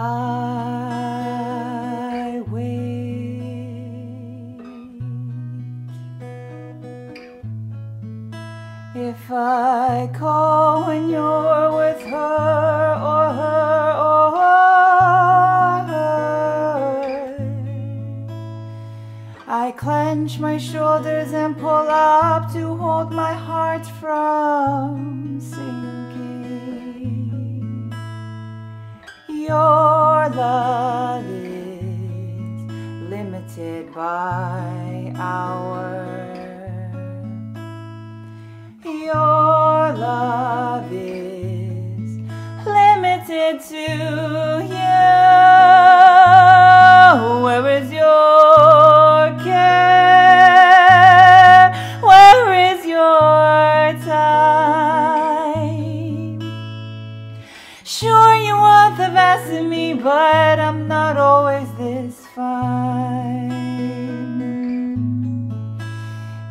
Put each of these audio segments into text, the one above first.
I wait. If I call when you're with her or her or her, I clench my shoulders and pull up to hold my heart from. Your love is limited by hours. Your love is limited to you.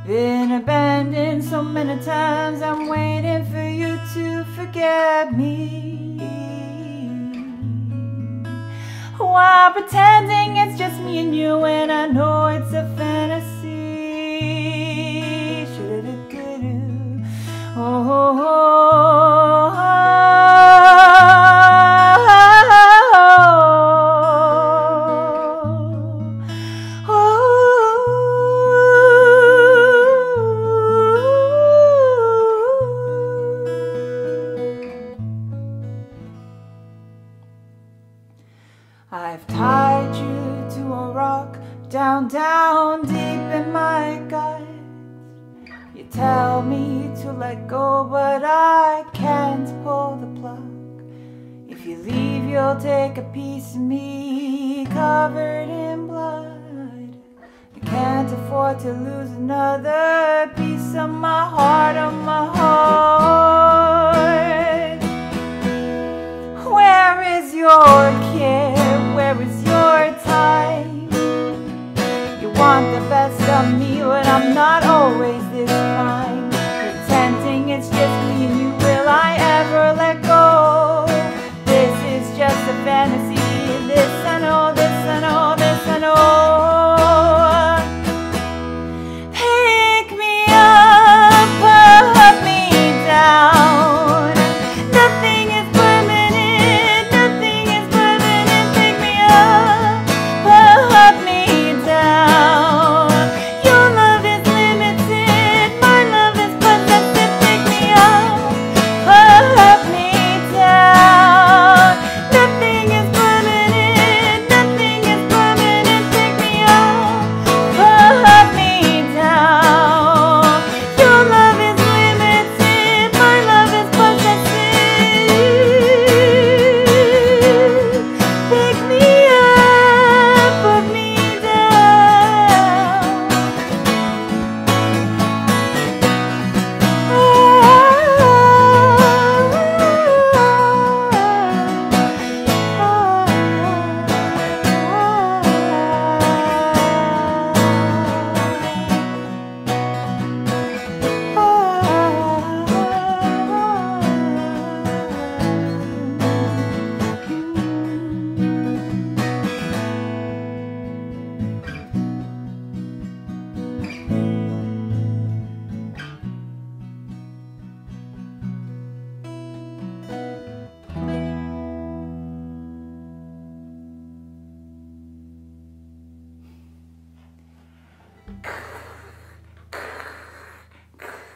Been abandoned so many times, I'm waiting for you to forget me. While pretending it's just me and you, and I know it's a fantasy. Oh, oh, oh, tell me to let go, but I can't pull the plug. If you leave, you'll take a piece of me covered in blood. I can't afford to lose another piece of my heart, of my heart. Where is your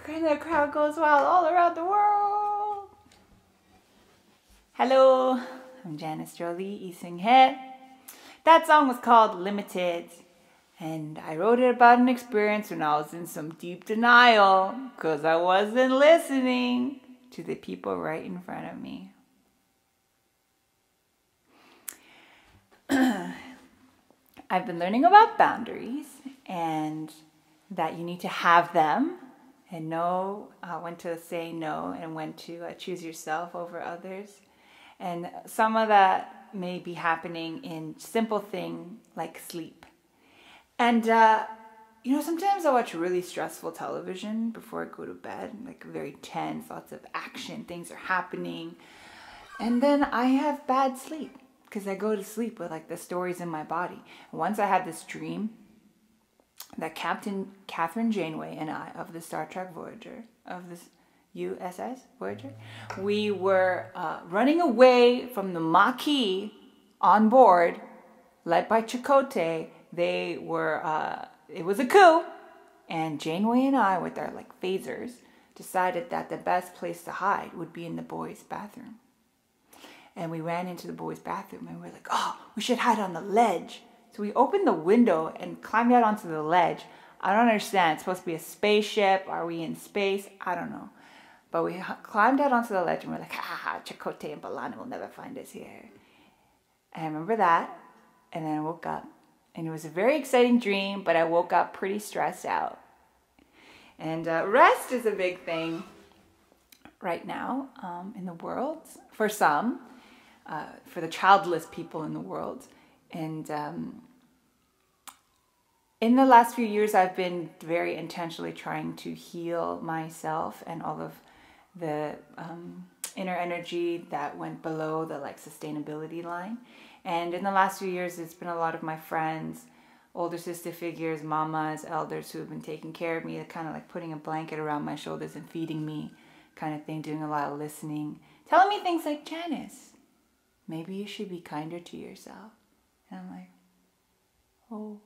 And the crowd goes wild all around the world. Hello, I'm Janice Jo Lee, Easing Head. That song was called Limited, and I wrote it about an experience when I was in some deep denial because I wasn't listening to the people right in front of me. I've been learning about boundaries and that you need to have them and know uh, when to say no and when to uh, choose yourself over others. And some of that may be happening in simple thing like sleep. And uh, you know, sometimes I watch really stressful television before I go to bed, like very tense, lots of action, things are happening. And then I have bad sleep because I go to sleep with like the stories in my body. Once I had this dream that Captain Kathryn Janeway and I of the Star Trek Voyager of the USS Voyager, we were uh, running away from the Maquis on board, led by Chakotay. They were. Uh, it was a coup, and Janeway and I, with our like phasers, decided that the best place to hide would be in the boys' bathroom. And we ran into the boys' bathroom, and we were like, "Oh, we should hide on the ledge." So we opened the window and climbed out onto the ledge. I don't understand. It's supposed to be a spaceship. Are we in space? I don't know. But we climbed out onto the ledge and we're like, ha ha, Chakotay and B'Elanna will never find us here. I remember that. And then I woke up. And it was a very exciting dream, but I woke up pretty stressed out. And uh, rest is a big thing right now um, in the world for some, uh, for the childless people in the world. And um, in the last few years, I've been very intentionally trying to heal myself and all of the um, inner energy that went below the like sustainability line. And in the last few years, it's been a lot of my friends, older sister figures, mamas, elders who have been taking care of me, kind of like putting a blanket around my shoulders and feeding me, kind of thing, doing a lot of listening, telling me things like, Janice, maybe you should be kinder to yourself. And I'm like, oh.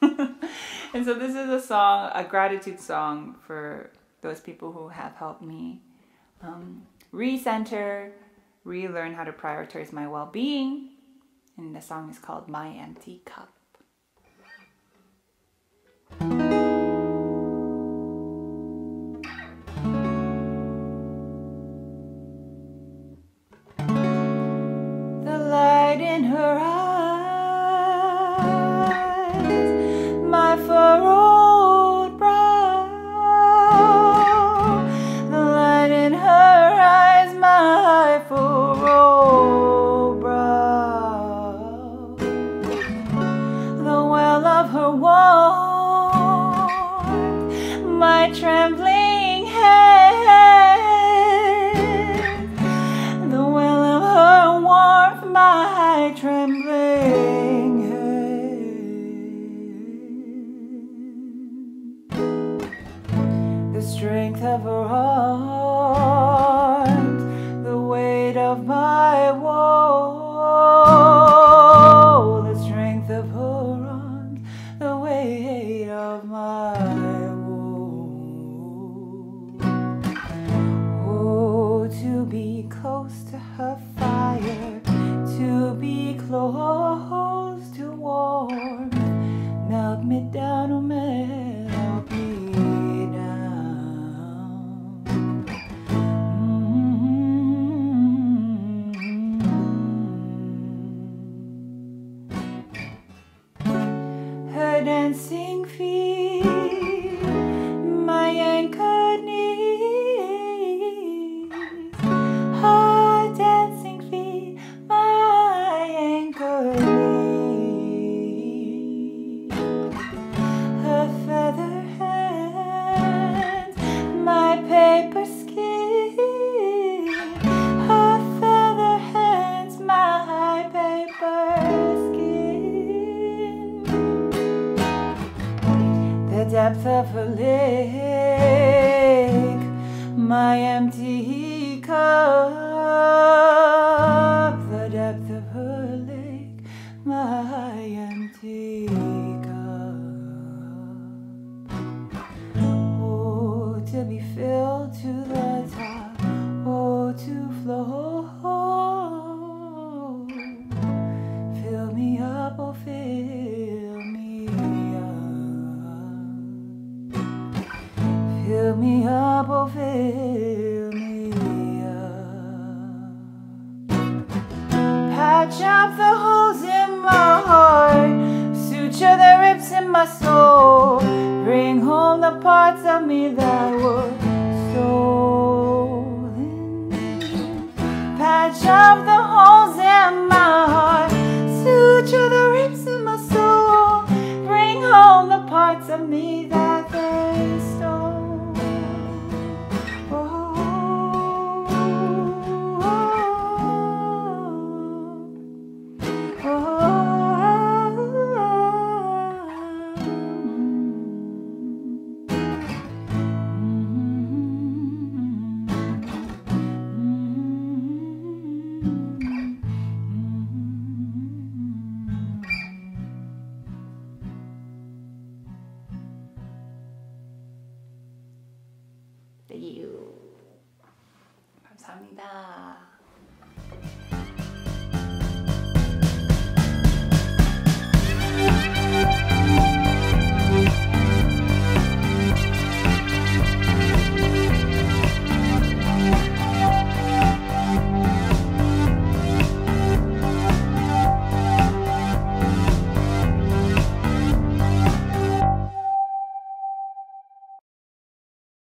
and so this is a song, a gratitude song for those people who have helped me um, recenter, relearn how to prioritize my well being. And the song is called My Empty Cup. My trembling hand. The strength of her arms, dancing feet, Fill me up, oh, fill me up. Patch up the holes in my heart, suture the rips in my soul. Bring home the parts of me that were stolen. Patch up the holes in my heart, suture the rips in my soul. Bring home the parts of me that